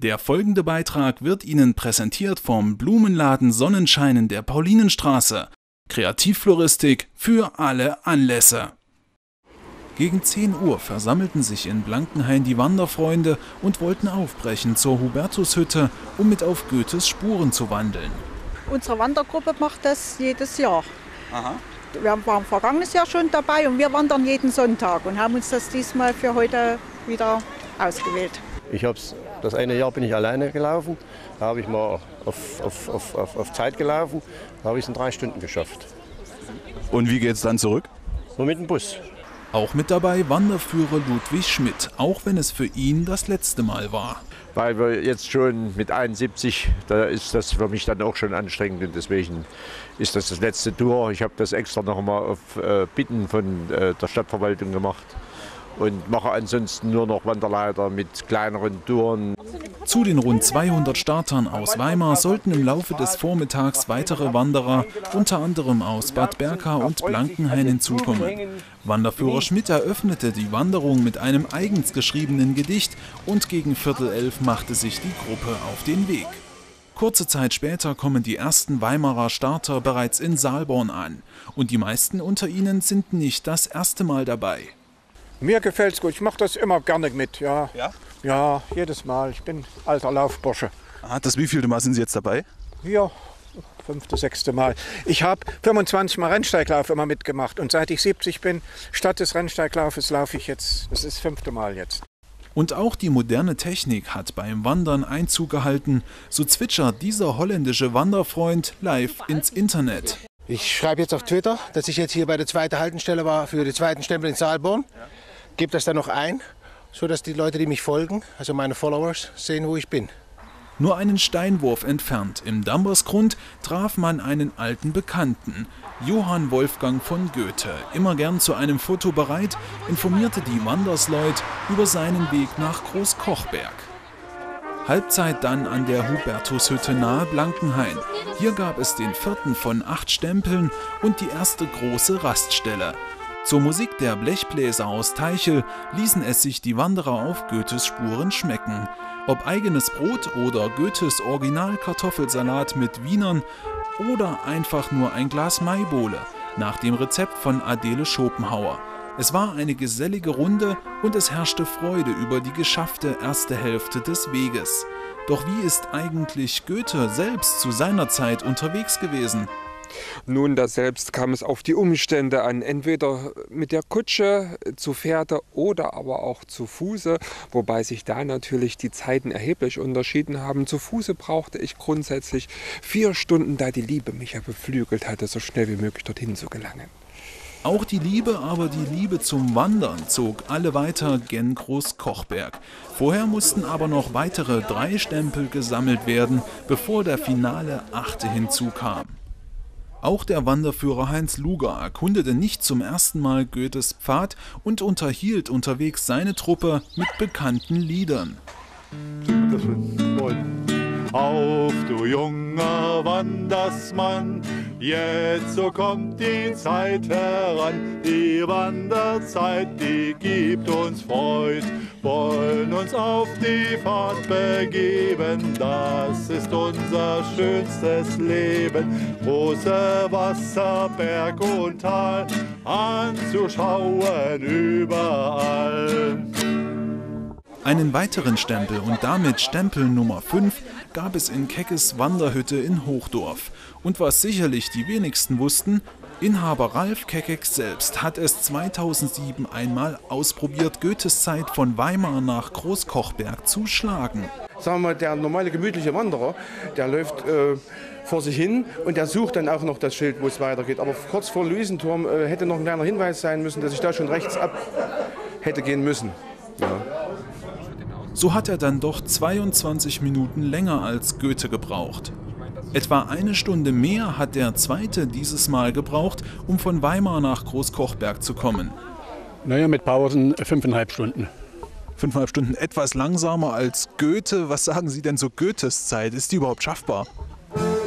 Der folgende Beitrag wird Ihnen präsentiert vom Blumenladen Sonnenschein in der Paulinenstraße. Kreativfloristik für alle Anlässe. Gegen 10 Uhr versammelten sich in Blankenhain die Wanderfreunde und wollten aufbrechen zur Hubertushütte, um mit auf Goethes Spuren zu wandeln. Unsere Wandergruppe macht das jedes Jahr. Aha. Wir waren vergangenes Jahr schon dabei und wir wandern jeden Sonntag und haben uns das diesmal für heute wieder ausgewählt. Ich hab's, das eine Jahr bin ich alleine gelaufen. Da habe ich mal auf, auf, auf, auf, auf Zeit gelaufen. Da habe ich es in drei Stunden geschafft. Und wie geht's dann zurück? Nur mit dem Bus. Auch mit dabei Wanderführer Ludwig Schmidt, auch wenn es für ihn das letzte Mal war. Weil wir jetzt schon mit 71, da ist das für mich dann auch schon anstrengend und deswegen ist das das letzte Tour. Ich habe das extra noch mal auf äh, Bitten von äh, der Stadtverwaltung gemacht und mache ansonsten nur noch Wanderleiter mit kleineren Touren. Zu den rund 200 Startern aus Weimar sollten im Laufe des Vormittags weitere Wanderer, unter anderem aus Bad Berka und Blankenhain, hinzukommen. Wanderführer Schmidt eröffnete die Wanderung mit einem eigens geschriebenen Gedicht und gegen Viertel elf machte sich die Gruppe auf den Weg. Kurze Zeit später kommen die ersten Weimarer Starter bereits in Saalborn an und die meisten unter ihnen sind nicht das erste Mal dabei. Mir gefällt's gut. Ich mache das immer gerne mit. Ja. Ja? Ja, jedes Mal. Ich bin alter Laufbursche. Ah, das wievielte Mal sind Sie jetzt dabei? Hier, fünfte, sechste Mal. Ich habe 25 Mal Rennsteiglauf immer mitgemacht. Und seit ich 70 bin, statt des Rennsteiglaufes laufe ich jetzt. Das ist das fünfte Mal jetzt. Und auch die moderne Technik hat beim Wandern Einzug gehalten. So zwitschert dieser holländische Wanderfreund live ins Internet. Ich schreibe jetzt auf Twitter, dass ich jetzt hier bei der zweiten Haltestelle war für den zweiten Stempel in Saalborn. Gebe das dann noch ein, sodass die Leute, die mich folgen, also meine Followers, sehen, wo ich bin. Nur einen Steinwurf entfernt, im Dambersgrund, traf man einen alten Bekannten. Johann Wolfgang von Goethe, immer gern zu einem Foto bereit, informierte die Wandersleut über seinen Weg nach Großkochberg. Halbzeit dann an der Hubertushütte nahe Blankenhain. Hier gab es den vierten von acht Stempeln und die erste große Raststelle. Zur Musik der Blechbläser aus Teichel ließen es sich die Wanderer auf Goethes Spuren schmecken. Ob eigenes Brot oder Goethes Original-Kartoffelsalat mit Wienern oder einfach nur ein Glas Maibowle nach dem Rezept von Adele Schopenhauer. Es war eine gesellige Runde und es herrschte Freude über die geschaffte erste Hälfte des Weges. Doch wie ist eigentlich Goethe selbst zu seiner Zeit unterwegs gewesen? Nun, da selbst kam es auf die Umstände an, entweder mit der Kutsche zu Pferde oder aber auch zu Fuße, wobei sich da natürlich die Zeiten erheblich unterschieden haben. Zu Fuße brauchte ich grundsätzlich vier Stunden, da die Liebe mich ja beflügelt hatte, so schnell wie möglich dorthin zu gelangen. Auch die Liebe, aber die Liebe zum Wandern zog alle weiter gen Großkochberg. Vorher mussten aber noch weitere drei Stempel gesammelt werden, bevor der finale achte hinzukam. Auch der Wanderführer Heinz Luger erkundete nicht zum ersten Mal Goethes Pfad und unterhielt unterwegs seine Truppe mit bekannten Liedern. Auf, du junger Wandersmann, jetzt so kommt die Zeit heran, die Wanderzeit, die gibt uns Freud, wollen uns auf die Fahrt begeben, das ist unser schönstes Leben, große Wasser, Berg und Tal, anzuschauen überall. Einen weiteren Stempel und damit Stempel Nummer 5 gab es in Keckes Wanderhütte in Hochdorf. Und was sicherlich die wenigsten wussten, Inhaber Ralf Keckek selbst hat es 2007 einmal ausprobiert, Goethes Zeit von Weimar nach Großkochberg zu schlagen. Sagen wir der normale gemütliche Wanderer, der läuft äh, vor sich hin und der sucht dann auch noch das Schild, wo es weitergeht. Aber kurz vor Luisenturm äh, hätte noch ein kleiner Hinweis sein müssen, dass ich da schon rechts ab hätte gehen müssen. Ja. So hat er dann doch 22 Minuten länger als Goethe gebraucht. Etwa eine Stunde mehr hat der zweite dieses Mal gebraucht, um von Weimar nach Großkochberg zu kommen. Naja, mit Pausen fünfeinhalb Stunden. Fünfeinhalb Stunden etwas langsamer als Goethe. Was sagen Sie denn so Goethes Zeit? Ist die überhaupt schaffbar?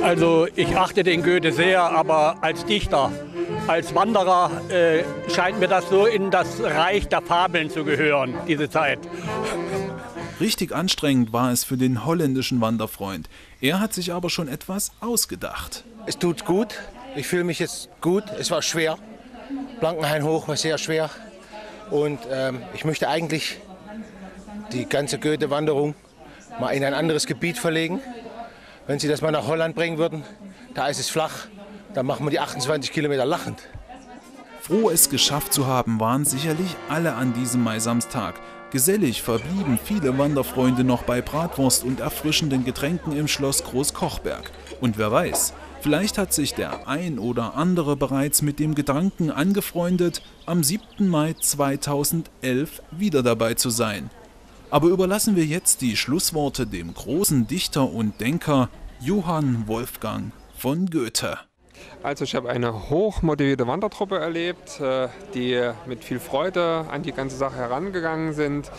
Also ich achte den Goethe sehr, aber als Dichter, als Wanderer äh, scheint mir das so in das Reich der Fabeln zu gehören, diese Zeit. Richtig anstrengend war es für den holländischen Wanderfreund. Er hat sich aber schon etwas ausgedacht. Es tut gut. Ich fühle mich jetzt gut. Es war schwer. Blankenhain hoch war sehr schwer. Und ähm, ich möchte eigentlich die ganze Goethe-Wanderung mal in ein anderes Gebiet verlegen. Wenn Sie das mal nach Holland bringen würden, da ist es flach, dann machen wir die 28 Kilometer lachend. Froh, es geschafft zu haben, waren sicherlich alle an diesem Maisamstag. Gesellig verblieben viele Wanderfreunde noch bei Bratwurst und erfrischenden Getränken im Schloss Großkochberg. Und wer weiß, vielleicht hat sich der ein oder andere bereits mit dem Gedanken angefreundet, am 7. Mai 2011 wieder dabei zu sein. Aber überlassen wir jetzt die Schlussworte dem großen Dichter und Denker Johann Wolfgang von Goethe. Also ich habe eine hochmotivierte Wandertruppe erlebt, äh, die mit viel Freude an die ganze Sache herangegangen sind.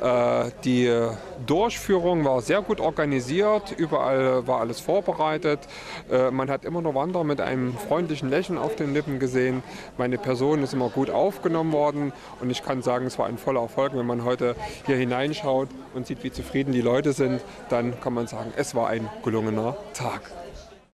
Äh, die Durchführung war sehr gut organisiert, überall war alles vorbereitet. Äh, man hat immer nur Wanderer mit einem freundlichen Lächeln auf den Lippen gesehen. Meine Person ist immer gut aufgenommen worden und ich kann sagen, es war ein voller Erfolg. Wenn man heute hier hineinschaut und sieht, wie zufrieden die Leute sind, dann kann man sagen, es war ein gelungener Tag.